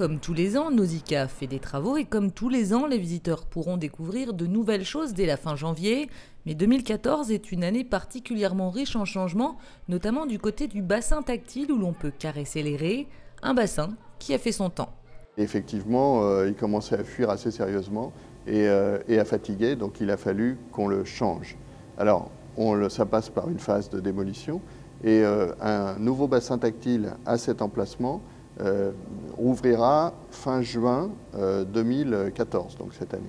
Comme tous les ans, Nausicaa fait des travaux et comme tous les ans, les visiteurs pourront découvrir de nouvelles choses dès la fin janvier. Mais 2014 est une année particulièrement riche en changements, notamment du côté du bassin tactile où l'on peut caresser les raies, un bassin qui a fait son temps. Effectivement, euh, il commençait à fuir assez sérieusement et, euh, à fatiguer, donc il a fallu qu'on le change. Alors, ça passe par une phase de démolition et euh, un nouveau bassin tactile à cet emplacement ouvrira fin juin 2014, donc cette année.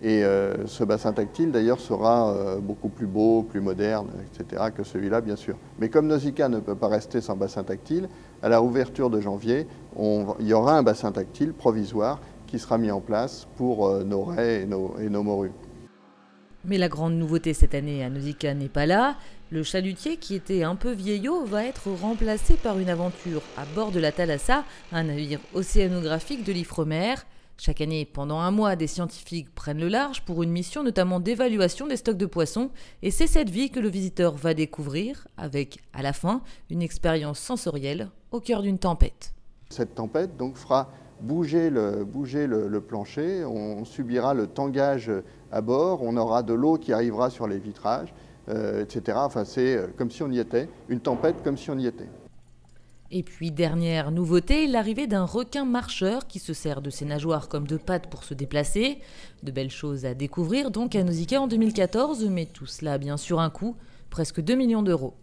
Et ce bassin tactile, d'ailleurs, sera beaucoup plus beau, plus moderne, etc., que celui-là, bien sûr. Mais comme Nausicaa ne peut pas rester sans bassin tactile, à la ouverture de janvier, il y aura un bassin tactile provisoire qui sera mis en place pour euh, nos raies et nos morues. Mais la grande nouveauté cette année à Nausicaa n'est pas là. Le chalutier, qui était un peu vieillot, va être remplacé par une aventure à bord de la Thalassa, un navire océanographique de l'Ifremer. Chaque année, pendant un mois, des scientifiques prennent le large pour une mission notamment d'évaluation des stocks de poissons, et c'est cette vie que le visiteur va découvrir, avec, à la fin, une expérience sensorielle au cœur d'une tempête. Cette tempête fera bouger le, plancher, on subira le tangage à bord, on aura de l'eau qui arrivera sur les vitrages, euh, etc. Enfin, c'est euh, comme si on y était, une tempête comme si on y était. Et puis, dernière nouveauté, l'arrivée d'un requin marcheur qui se sert de ses nageoires comme de pattes pour se déplacer. De belles choses à découvrir donc à Nausicaa en 2014, mais tout cela bien sûr un coût, presque 2 millions d'euros.